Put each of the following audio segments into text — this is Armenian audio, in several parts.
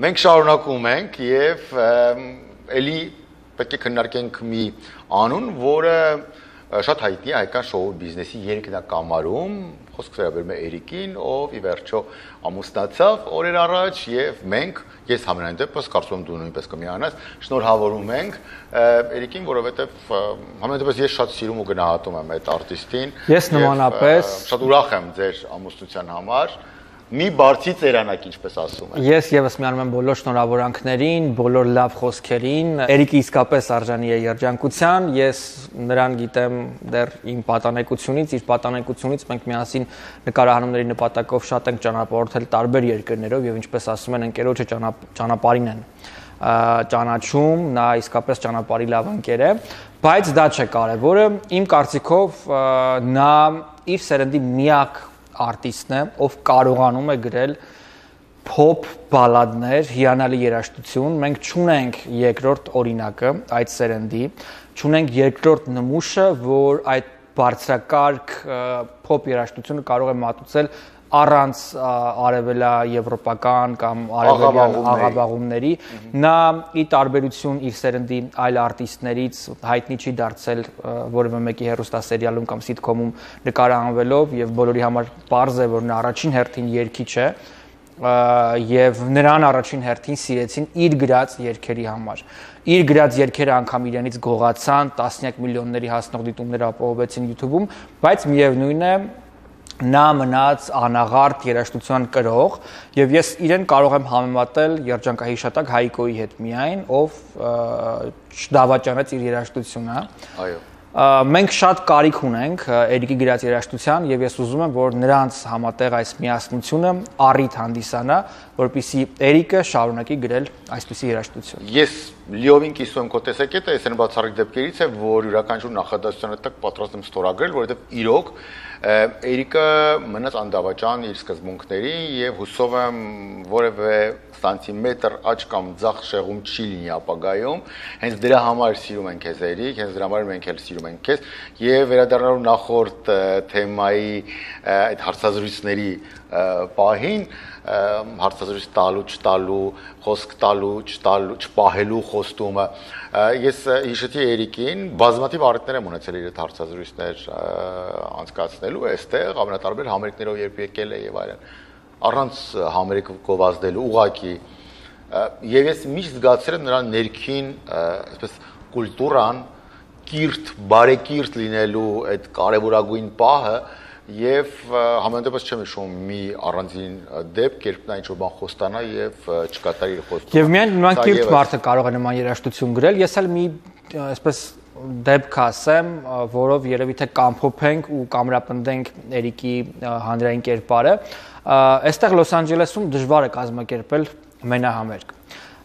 Մենք շարունակում ենք եւ ելի պետք է քննարկենք մի անուն, որը շատ հայտնի է հայկական շոու բիզնեսի երկնակամարում, խոսքը վերաբերում է Էրիկին, ով ի վերջո ամուսնացավ օրեր առաջ եւ մենք ես համենայն դեպս կարծում եմ դու նույնպես կմիանաս շնորհավորում ենք Էրիկին, որովհետեւ համենայն դեպս ես շատ սիրում ու գնահատում եմ այդ արտիստին։ Ես նմանապես շատ ուրախ եմ ձեր ամուսնության համար մի բարձի ծերանակ, ինչպես ասում են։ Ես եւս միանում եմ բոլոր շնորհավորանքներին, բոլոր լավ խոսքերին։ Էրիկը իսկապես արժանի է երջանկության։ Ես նրան գիտեմ դեռ իմ պատանեկությունից, իր պատանեկությունից մենք միասին նկարահանումների նպատակով շատ ենք ճանապարհորդել տարբեր երկրներով եւ ինչպես ասում են ընկերոջը ճանապարհին են ճանաչում, նա իսկապես ճանապարհի լավ ընկեր է, բայց դա չէ կարևորը։ Իմ կարծիքով նա իր սերնդի միակ արտիստն է, ով կարողանում է գրել pop բալադներ, հիանալի երաժշտություն։ Մենք ճունենք երկրորդ օրինակը այդ սերնդի, ճունենք երկրորդ նմուշը, որ այդ բարձրակարգ pop երաժշտությունը կարող է մատուցել առանց արևելա եվրոպական կամ արևելյան աղավաղումների նա ի տարբերություն իր սերնդի այլ արտիստներից հայտնի չի դարձել որևէ մեկի հերոստասերիալում կամ սիթկոմում նկարահանվելով եւ բոլորի համար པարզ է որ նա առաջին հերթին երգիչ է եւ նրան առաջին հերթին սիրեցին իր գրած երգերի համար իր գրած երգերը անգամ իրենից գողացան տասնյակ միլիոնների հասնող դիտումներ ապահովեցին YouTube-ում բայց միևնույն է նա մնաց անաղարտ երաժշտության կրող եւ ես իրեն կարող եմ համեմատել երջանկահիշատակ Հայկոյի հետ միայն, ով չդավաճանեց իր երաժշտությունը։ Այո մենք շատ կարիք ունենք Էրիկի գրած երաժշտության եւ ես ուզում եմ որ նրանց համատեղ այս միասնությունը առիթ հանդիսանա որպիսի Էրիկը շարունակի գրել այսպիսի երաժշտություն ես լիովին կիսում եմ քո տեսակետը այս են բացառիկ դեպքերից է որ յուրաքանչյուր նախադասության հետ պատրաստ եմ ստորագրել որովհետեւ իրոք Էրիկը մնաց անդավաճան իր սկզբունքներին եւ հուսով եմ որևէ սանտիմետր աճ կամ ձախ շեղում չի լինի ապագայում հենց դրա համար սիրում ենք քեզ Էրիկ հենց դրա համար մենք էլ սիրում ենք քեզ եւ վերադառնալու նախորդ թեմայի այդ հարցազրույցների պահին հարցազրույց տալու, չտալու, խոսք տալու, չտալու, չպահելու խոստումը։ Ես հիշեցի Էրիկին, բազմաթիվ առիթներ եմ ունեցել իր այդ հարցազրույցներ անցկացնելու այստեղ, ամենատարբեր համերգներով երբ եկել է եւ այլն։ Առանց համերգով ազդելու ուղակի եւ ես միշտ զգացել եմ նրա ներքին, այսպես կուլտուրան, կիրթ, բարեկիրթ լինելու այդ կարևորագույն պահը, եւ համենայնպես չեմ հիշում մի առանձին դեպք, երբ նա ինչ-որ բան խոստանա եւ չկատարի իր խոստումը։ Եվ միայն նման կիրթ մարդը կարող է նման երաժշտություն գրել։ Ես էլ մի այսպես դեպք ասեմ, որով երևի թե կամփոփենք ու կամրապնդենք Էրիկի հանրային կերպարը։ Այստեղ Լոս Անջելեսում դժվար է կազմակերպել մենահամերգ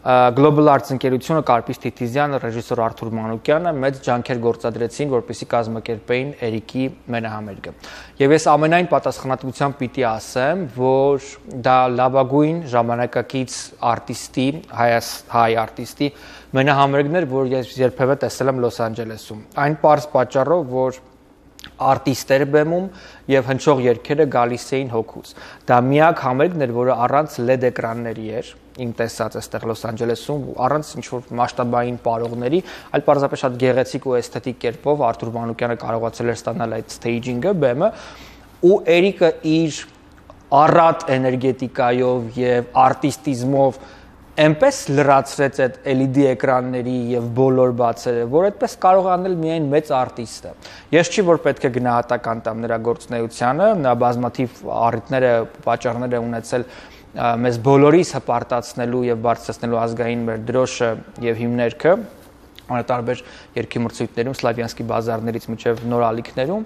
Global Arts ընկերությունը Կարպիս Թիթիզյանը, ռեժիսոր Արթուր Մանուկյանը մեծ ջանքեր գործադրեցին, որպեսզի կազմակերպեին Էրիկի մենահամերգը։ Եվ ես ամենայն պատասխանատվությամբ պիտի ասեմ, որ դա լավագույն ժամանակակից արտիստի, հայ հայ արտիստի մենահամերգն էր, որ ես երբևէ տեսել եմ Լոս Անջելեսում։ Այն པարզ պատճառով, որ արտիստեր բեմում եւ հնչող երգերը գալիս էին հոգուց։ Դա միակ համերգն էր, որը առանց LED էկրանների էր, իմ տեսած այստեղ Լոս Անջելեսում, առանց ինչ որ մասշտաբային ապարողների, այլ պարզապես շատ գեղեցիկ ու էսթետիկ կերպով Արթուր Մանուկյանը կարողացել էր ստանալ այդ staging-ը, բեմը, ու Էրիկը իր առատ էներգետիկայով եւ արտիստիզմով այնպես լրացրեց այդ LED էկրանների եւ բոլոր բացերը, որ այդպես կարող անել միայն մեծ արտիստը։ Ես չի որ պետք է գնահատական տամ նրա գործունեությանը, նա բազմաթիվ առիթները, պատճառներ է ունեցել մեզ բոլորիս հպարտացնելու եւ բարձրացնելու ազգային մեր դրոշը եւ հիմներքը տարբեր երկի մրցույթներում, Սլավյանսկի բազարներից միջև նոր ալիքներում,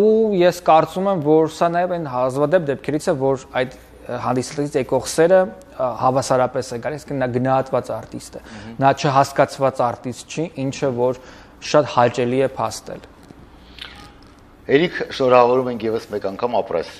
ու ես կարծում եմ, որ սա նաև այն հազվադեպ դեպքերից է, որ այդ հանդիսներից եկող սերը հավասարապես է գալիս, նա գնահատված արտիստ է։ Նա չհասկացված արտիստ չի, ինչը որ շատ հաճելի է փաստել։ Էրիկ, շնորհավորում ենք եւս մեկ անգամ ապրես։